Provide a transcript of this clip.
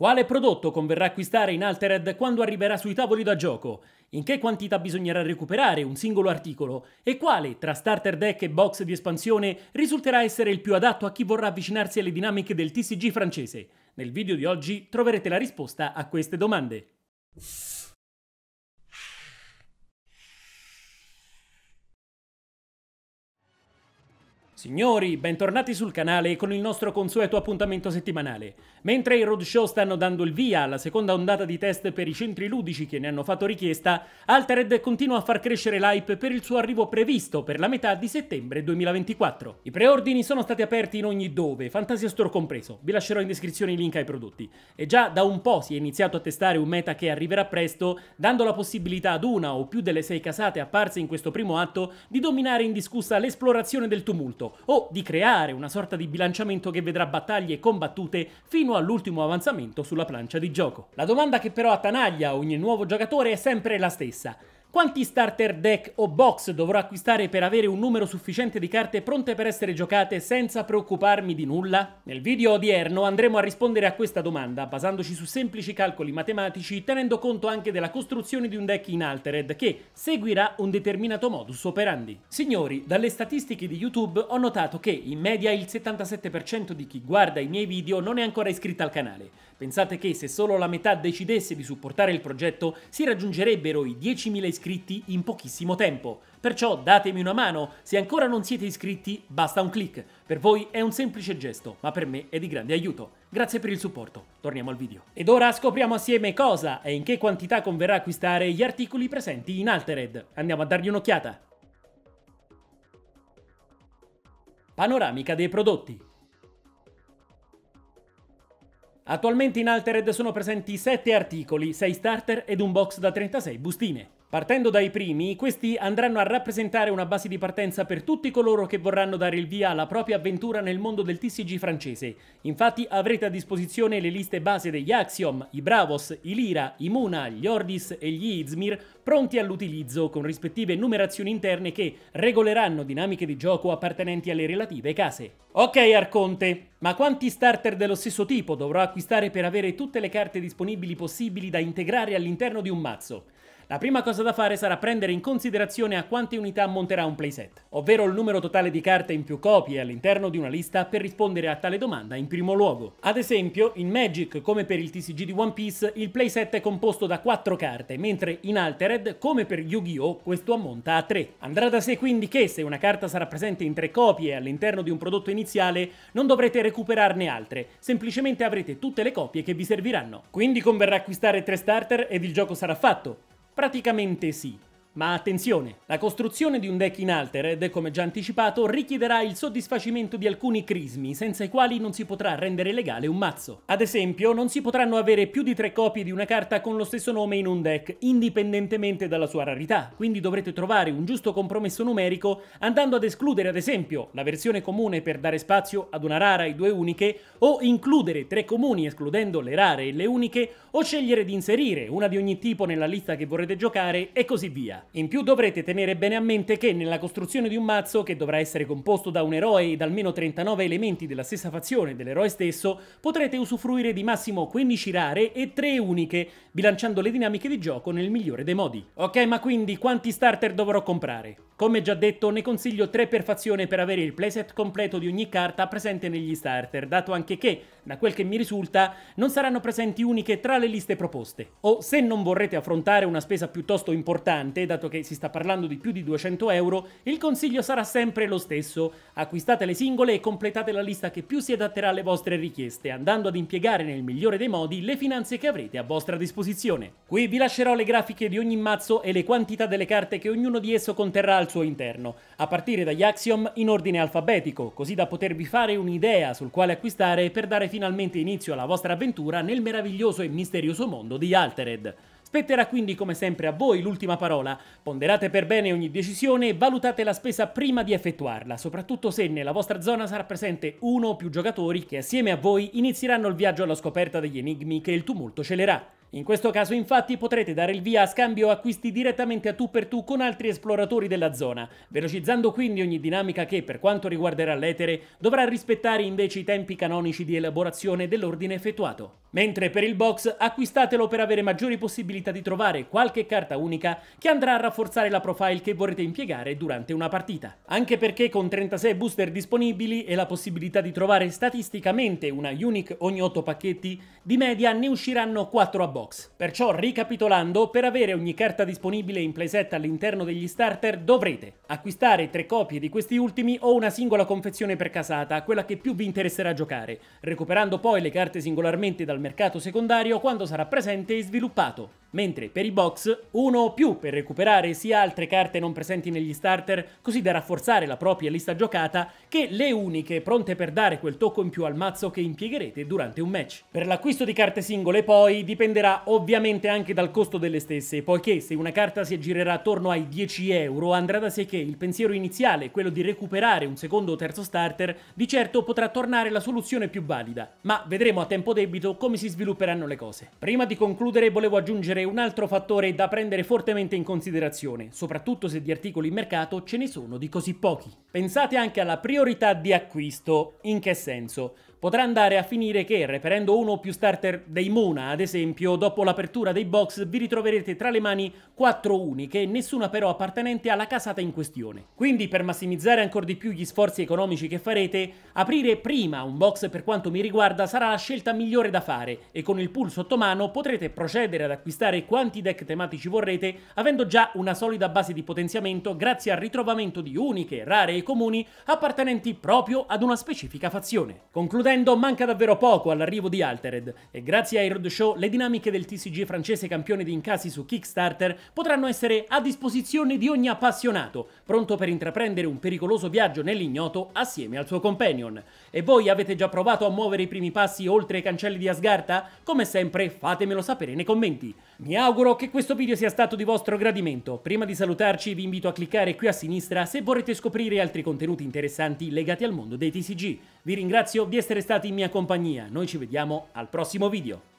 Quale prodotto converrà acquistare in Altered quando arriverà sui tavoli da gioco? In che quantità bisognerà recuperare un singolo articolo? E quale, tra starter deck e box di espansione, risulterà essere il più adatto a chi vorrà avvicinarsi alle dinamiche del TCG francese? Nel video di oggi troverete la risposta a queste domande. Signori, bentornati sul canale con il nostro consueto appuntamento settimanale. Mentre i roadshow stanno dando il via alla seconda ondata di test per i centri ludici che ne hanno fatto richiesta, Altered continua a far crescere l'hype per il suo arrivo previsto per la metà di settembre 2024. I preordini sono stati aperti in ogni dove, Fantasia Store compreso. Vi lascerò in descrizione i link ai prodotti. E già da un po' si è iniziato a testare un meta che arriverà presto, dando la possibilità ad una o più delle sei casate apparse in questo primo atto di dominare indiscussa l'esplorazione del tumulto o di creare una sorta di bilanciamento che vedrà battaglie combattute fino all'ultimo avanzamento sulla plancia di gioco. La domanda che però attanaglia ogni nuovo giocatore è sempre la stessa. Quanti starter deck o box dovrò acquistare per avere un numero sufficiente di carte pronte per essere giocate senza preoccuparmi di nulla? Nel video odierno andremo a rispondere a questa domanda basandoci su semplici calcoli matematici tenendo conto anche della costruzione di un deck in Altered che seguirà un determinato modus operandi. Signori, dalle statistiche di YouTube ho notato che in media il 77% di chi guarda i miei video non è ancora iscritto al canale. Pensate che se solo la metà decidesse di supportare il progetto si raggiungerebbero i 10.000 iscritti in pochissimo tempo. Perciò datemi una mano, se ancora non siete iscritti basta un clic. Per voi è un semplice gesto, ma per me è di grande aiuto. Grazie per il supporto. Torniamo al video. Ed ora scopriamo assieme cosa e in che quantità converrà acquistare gli articoli presenti in Altered. Andiamo a dargli un'occhiata. Panoramica dei prodotti. Attualmente in Altered sono presenti 7 articoli, 6 starter ed un box da 36 bustine. Partendo dai primi, questi andranno a rappresentare una base di partenza per tutti coloro che vorranno dare il via alla propria avventura nel mondo del TCG francese. Infatti avrete a disposizione le liste base degli Axiom, i Bravos, i Lira, i Muna, gli Ordis e gli Izmir pronti all'utilizzo con rispettive numerazioni interne che regoleranno dinamiche di gioco appartenenti alle relative case. Ok Arconte, ma quanti starter dello stesso tipo dovrò acquistare per avere tutte le carte disponibili possibili da integrare all'interno di un mazzo? La prima cosa da fare sarà prendere in considerazione a quante unità monterà un playset, ovvero il numero totale di carte in più copie all'interno di una lista per rispondere a tale domanda in primo luogo. Ad esempio, in Magic, come per il TCG di One Piece, il playset è composto da 4 carte, mentre in Altered, come per Yu-Gi-Oh!, questo ammonta a 3. Andrà da sé quindi che se una carta sarà presente in 3 copie all'interno di un prodotto iniziale, non dovrete recuperarne altre, semplicemente avrete tutte le copie che vi serviranno. Quindi converrà acquistare 3 starter ed il gioco sarà fatto. Prácticamente sí. Ma attenzione, la costruzione di un deck in Altered, come già anticipato, richiederà il soddisfacimento di alcuni crismi, senza i quali non si potrà rendere legale un mazzo. Ad esempio, non si potranno avere più di tre copie di una carta con lo stesso nome in un deck, indipendentemente dalla sua rarità, quindi dovrete trovare un giusto compromesso numerico andando ad escludere ad esempio la versione comune per dare spazio ad una rara e due uniche, o includere tre comuni escludendo le rare e le uniche, o scegliere di inserire una di ogni tipo nella lista che vorrete giocare e così via. In più dovrete tenere bene a mente che nella costruzione di un mazzo, che dovrà essere composto da un eroe e da almeno 39 elementi della stessa fazione dell'eroe stesso, potrete usufruire di massimo 15 rare e 3 uniche, bilanciando le dinamiche di gioco nel migliore dei modi. Ok, ma quindi quanti starter dovrò comprare? Come già detto, ne consiglio 3 per fazione per avere il playset completo di ogni carta presente negli starter, dato anche che, da quel che mi risulta, non saranno presenti uniche tra le liste proposte. O se non vorrete affrontare una spesa piuttosto importante, dato che si sta parlando di più di 200 euro, il consiglio sarà sempre lo stesso. Acquistate le singole e completate la lista che più si adatterà alle vostre richieste, andando ad impiegare nel migliore dei modi le finanze che avrete a vostra disposizione. Qui vi lascerò le grafiche di ogni mazzo e le quantità delle carte che ognuno di esso conterrà al suo interno, a partire dagli Axiom in ordine alfabetico, così da potervi fare un'idea sul quale acquistare per dare finalmente inizio alla vostra avventura nel meraviglioso e misterioso mondo di Altered. Spetterà quindi come sempre a voi l'ultima parola. Ponderate per bene ogni decisione e valutate la spesa prima di effettuarla, soprattutto se nella vostra zona sarà presente uno o più giocatori che assieme a voi inizieranno il viaggio alla scoperta degli enigmi che il tumulto celerà. In questo caso infatti potrete dare il via a scambio acquisti direttamente a tu per tu con altri esploratori della zona, velocizzando quindi ogni dinamica che, per quanto riguarderà l'etere, dovrà rispettare invece i tempi canonici di elaborazione dell'ordine effettuato. Mentre per il box acquistatelo per avere maggiori possibilità di trovare qualche carta unica che andrà a rafforzare la profile che vorrete impiegare durante una partita. Anche perché con 36 booster disponibili e la possibilità di trovare statisticamente una unique ogni 8 pacchetti, di media ne usciranno 4 a box. Perciò ricapitolando, per avere ogni carta disponibile in playset all'interno degli starter dovrete acquistare 3 copie di questi ultimi o una singola confezione per casata, quella che più vi interesserà giocare, recuperando poi le carte singolarmente dal mercato secondario quando sarà presente e sviluppato mentre per i box uno o più per recuperare sia altre carte non presenti negli starter, così da rafforzare la propria lista giocata, che le uniche pronte per dare quel tocco in più al mazzo che impiegherete durante un match. Per l'acquisto di carte singole poi dipenderà ovviamente anche dal costo delle stesse, poiché se una carta si aggirerà attorno ai 10 euro andrà da sé che il pensiero iniziale, quello di recuperare un secondo o terzo starter, di certo potrà tornare la soluzione più valida, ma vedremo a tempo debito come si svilupperanno le cose. Prima di concludere volevo aggiungere aggiungere un altro fattore da prendere fortemente in considerazione, soprattutto se di articoli in mercato ce ne sono di così pochi. Pensate anche alla priorità di acquisto. In che senso? potrà andare a finire che, reperendo uno o più starter dei Mona, ad esempio, dopo l'apertura dei box vi ritroverete tra le mani quattro uniche, nessuna però appartenente alla casata in questione. Quindi, per massimizzare ancora di più gli sforzi economici che farete, aprire prima un box per quanto mi riguarda sarà la scelta migliore da fare e con il pool sotto mano potrete procedere ad acquistare quanti deck tematici vorrete, avendo già una solida base di potenziamento grazie al ritrovamento di uniche, rare e comuni appartenenti proprio ad una specifica fazione. Concludendo manca davvero poco all'arrivo di Altered e grazie ai roadshow le dinamiche del TCG francese campione di incassi su Kickstarter potranno essere a disposizione di ogni appassionato, pronto per intraprendere un pericoloso viaggio nell'ignoto assieme al suo companion. E voi avete già provato a muovere i primi passi oltre i cancelli di Asgarta? Come sempre fatemelo sapere nei commenti. Mi auguro che questo video sia stato di vostro gradimento. Prima di salutarci vi invito a cliccare qui a sinistra se vorrete scoprire altri contenuti interessanti legati al mondo dei TCG. Vi ringrazio di essere stati in mia compagnia, noi ci vediamo al prossimo video.